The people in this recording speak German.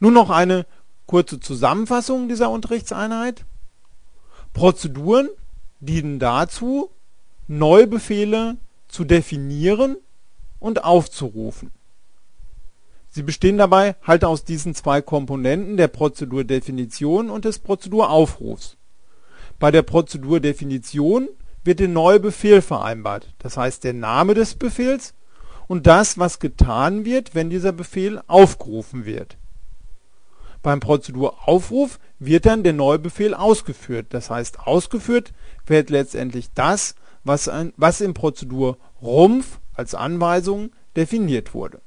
Nun noch eine kurze Zusammenfassung dieser Unterrichtseinheit. Prozeduren dienen dazu, Neubefehle zu definieren und aufzurufen. Sie bestehen dabei halt aus diesen zwei Komponenten der Prozedurdefinition und des Prozeduraufrufs. Bei der Prozedurdefinition wird der neue Befehl vereinbart, das heißt der Name des Befehls und das, was getan wird, wenn dieser Befehl aufgerufen wird. Beim Prozeduraufruf wird dann der neue Befehl ausgeführt, das heißt ausgeführt wird letztendlich das, was, ein, was im Prozedurrumpf als Anweisung definiert wurde